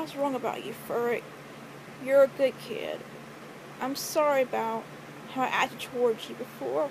I was wrong about you, Furry. You're a good kid. I'm sorry about how I acted towards you before.